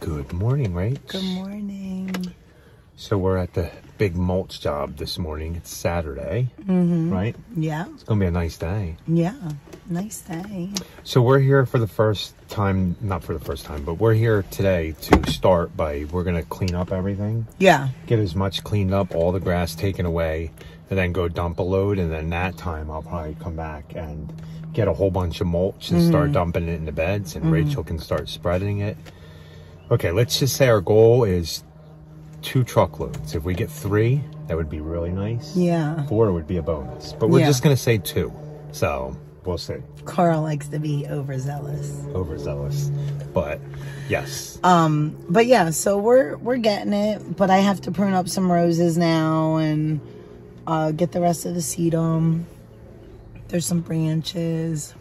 Good morning, right? Good morning. So we're at the big mulch job this morning. It's Saturday, Mm-hmm. right? Yeah, It's gonna be a nice day. yeah. Nice day. So we're here for the first time, not for the first time, but we're here today to start by we're gonna clean up everything, Yeah. get as much cleaned up, all the grass taken away, and then go dump a load. And then that time I'll probably come back and get a whole bunch of mulch and start dumping it in the beds, and Rachel can start spreading it. Okay, let's just say our goal is two truckloads. If we get three, that would be really nice. Yeah. Four would be a bonus, but we're Yeah. just gonna say two. So we'll see. Carl likes to be overzealous. Overzealous, but yes. Um, but yeah, so we're we're getting it, but I have to prune up some roses now and uh get the rest of the sedum. There's some branches.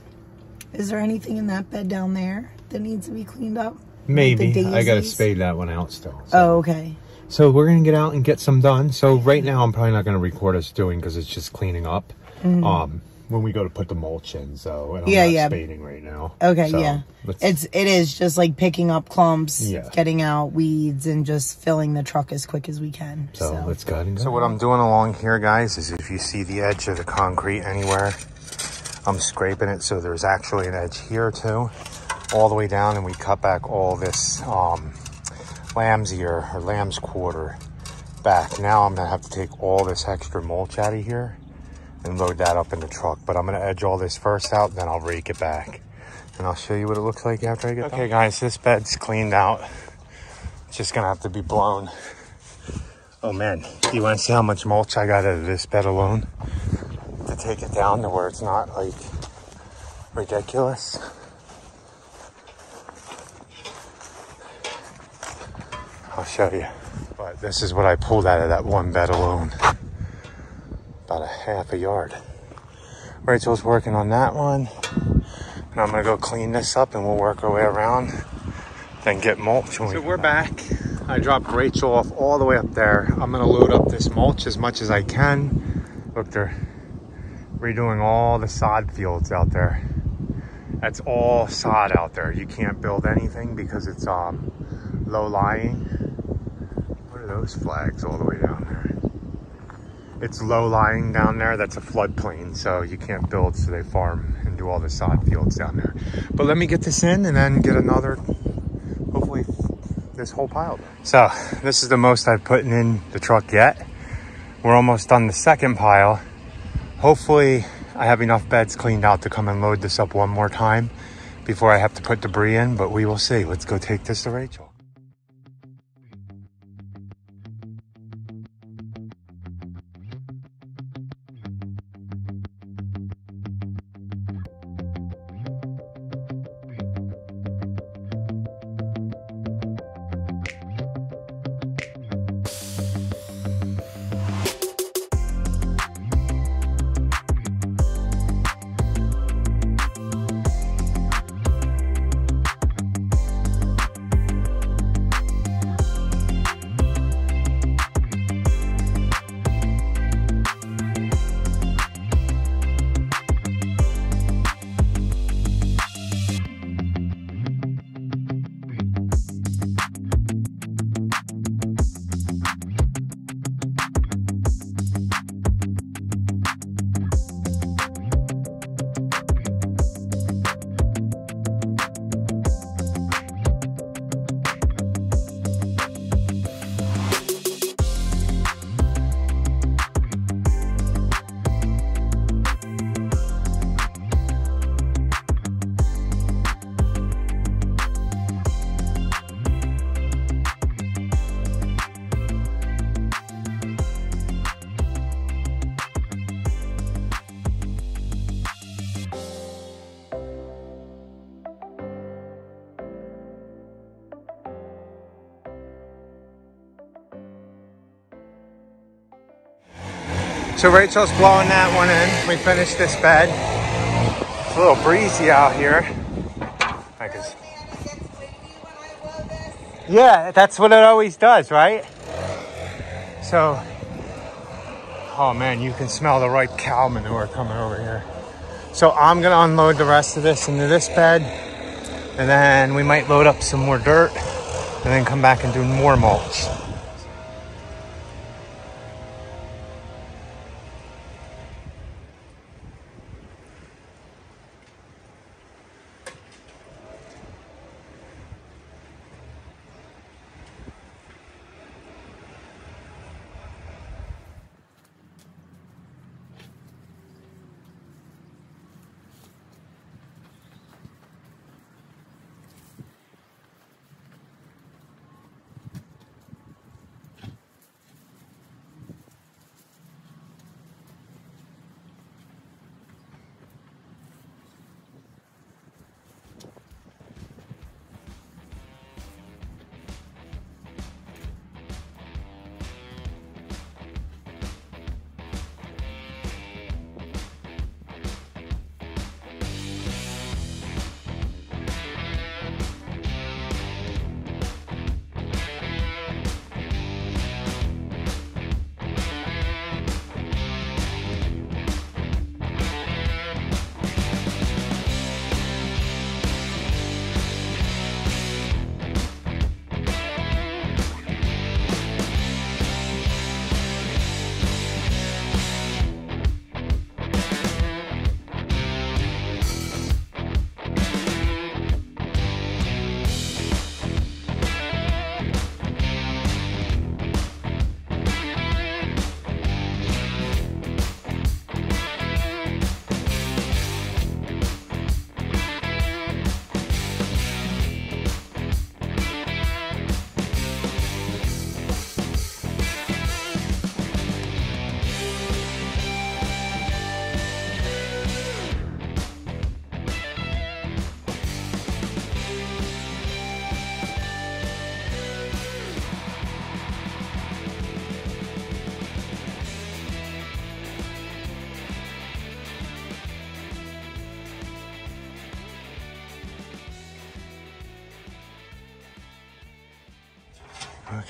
Is there anything in that bed down there that needs to be cleaned up? Maybe I gotta spade that one out still. So. Oh, okay. So we're gonna get out and get some done. So right now I'm probably not gonna record us doing because it's just cleaning up. Um, when we go to put the mulch in, so and I'm. Yeah, not yeah. spading right now. Okay, So, yeah. let's- It's it is just like picking up clumps, Yeah. getting out weeds, and just filling the truck as quick as we can. So, So, let's go ahead and go. So what I'm doing along here, guys, is if you see the edge of the concrete anywhere, I'm scraping it so there's actually an edge here too, all the way down, and we cut back all this um, lamb's ear or lamb's quarter back. Now I'm gonna have to take all this extra mulch out of here and load that up in the truck. But I'm gonna edge all this first out, then I'll rake it back. And I'll show you what it looks like after I get Okay, guys, this bed's cleaned out. It's just gonna have to be blown. Oh man, you want to see how much mulch I got out of this bed alone to take it down to where it's not like ridiculous? I'll show you. But this is what I pulled out of that one bed alone. About a half a yard. Rachel's working on that one. And I'm gonna go clean this up and we'll work our way around. Then get mulch. we So get we're back. I dropped Rachel off all the way up there. I'm gonna load up this mulch as much as I can. Look, they're redoing all the sod fields out there. That's all sod out there. You can't build anything because it's um low lying. Those flags all the way down there? It's low lying down there. That's a floodplain, so you can't build. So they farm and do all the sod fields down there. But let me get this in and then get another hopefully this whole pile. So this is the most I've put in the truck yet. We're almost on the second pile. Hopefully I have enough beds cleaned out to come and load this up one more time before I have to put debris in, but we will see. Let's go take this to Rachel. So Rachel's blowing that one in. We finished this bed. It's a little breezy out here. I Yeah, that's what it always does, right? So, oh man, you can smell the ripe cow manure coming over here. So I'm gonna unload the rest of this into this bed, and then we might load up some more dirt and then come back and do more mulch.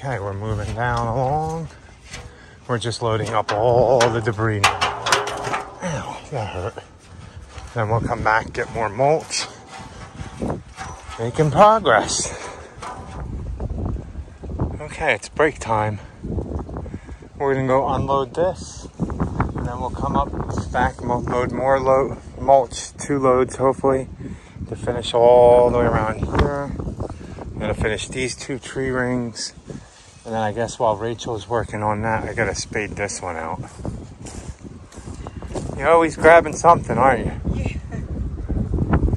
Okay, we're moving down along. We're just loading up all the debris now. Ow, that hurt. Then we'll come back, get more mulch. Making progress. Okay, it's break time. We're gonna go unload this. And then we'll come up back, load more load, mulch, two loads hopefully, to finish all the way around here. I'm gonna finish these two tree rings. And then I guess while Rachel's working on that, I gotta spade this one out. You're always grabbing something, aren't you? Yeah.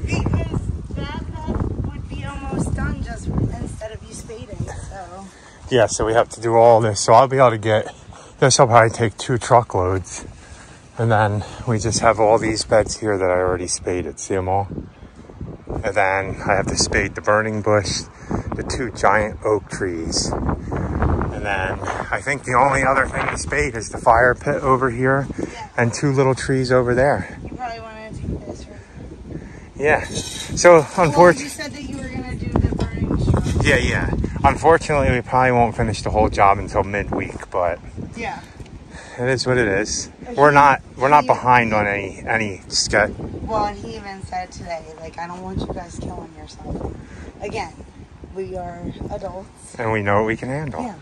Because that, that would be almost done just instead of you spading, so. Yeah, so we have to do all this. So I'll be able to get, this I'll probably take two truckloads. And then we just have all these beds here that I already spaded. See them all? And then I have to spade the burning bush, the two giant oak trees. And then I think the only other thing to spade is the fire pit over here Yeah. and two little trees over there. You probably want to do this, right? Yeah. So Well, you unfortunately, said that you were gonna do the burning yeah, yeah. Unfortunately, we probably won't finish the whole job until midweek, but Yeah. it is what it is. We're not we're not behind on any any. Well, and he even said today, like, I don't want you guys killing yourself. Again, we are adults. and we know what we can handle. Yeah.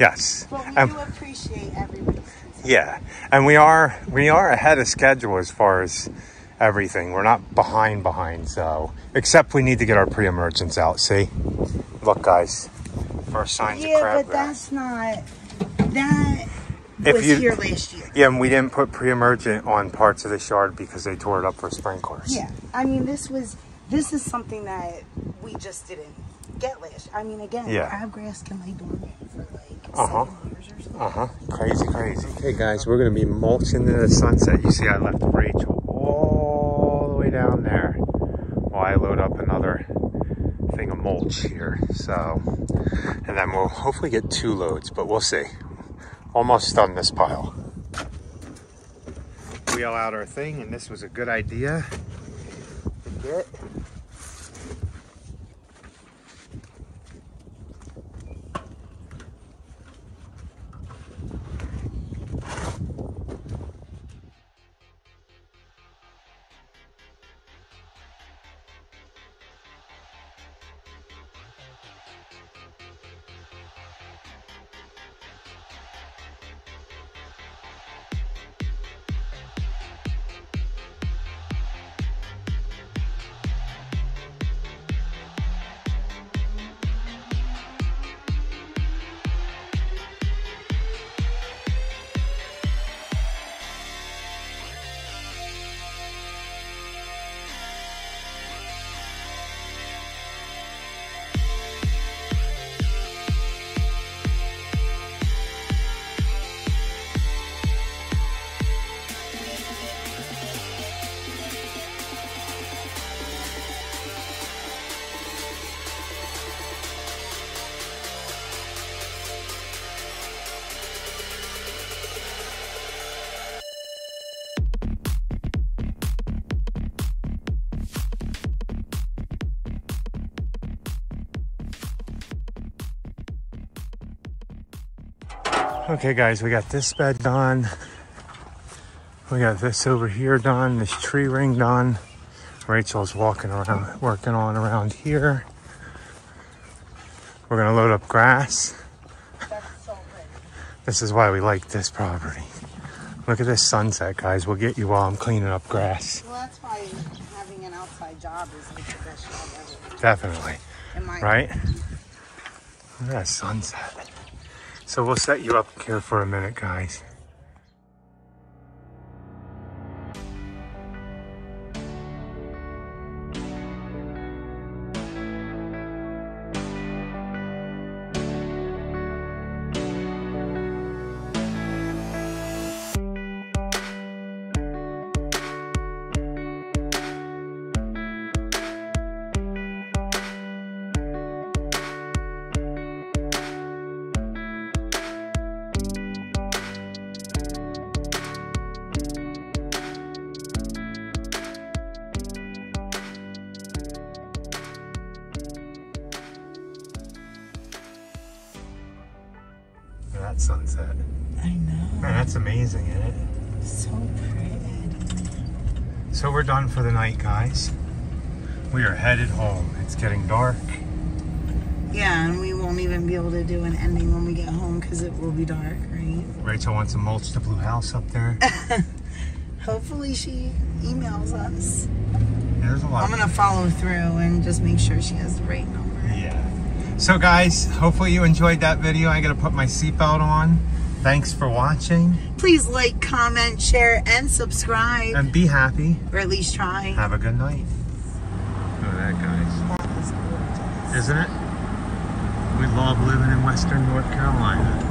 Yes. But we Um, do appreciate everybody's concern. yeah. And we are we are ahead of schedule as far as everything. We're not behind behind, so except we need to get our pre-emergence out, see? Look guys. First signs of Yeah, crabgrass. but that's not. That If was you- here last year. Yeah, and we didn't put pre-emergent on parts of this yard because they tore it up for sprinklers. Yeah, I mean, this was. This is something that we just didn't get last. I mean, again, Yeah. crabgrass can lay dormant for Uh-huh. seven years or something. Uh-huh. Crazy, crazy. Okay, guys, we're going to be mulching the sunset. You see I left Rachel all the way down there while I load up another thing of mulch here. So, and then we'll hopefully get two loads, but we'll see. Almost done this pile. Wheel out our thing, and this was a good idea to get. Okay, guys, we got this bed done. We got this over here done, this tree ring done. Rachel's walking around, working on around here. We're gonna load up grass. So. This is why we like this property. Look at this sunset, guys. We'll get you while I'm cleaning up grass. Well, that's why having an outside job is like the best job ever. Definitely, right? Look at that sunset. So we'll set you up here for a minute, guys. That's amazing, isn't it? So pretty. So we're done for the night, guys. We are headed home. It's getting dark. Yeah, and we won't even be able to do an ending when we get home because it will be dark, right? Rachel wants to mulch the blue house up there. Hopefully she emails us. There's a lot. I'm gonna follow through and just make sure she has the right number. Yeah. So guys, hopefully you enjoyed that video. I gotta put my seatbelt on. Thanks for watching Please like, comment, share, and subscribe. and be happy. or at least try. Have a good night. Look at that, guys. That is gorgeous. Isn't it? We love living in Western North Carolina.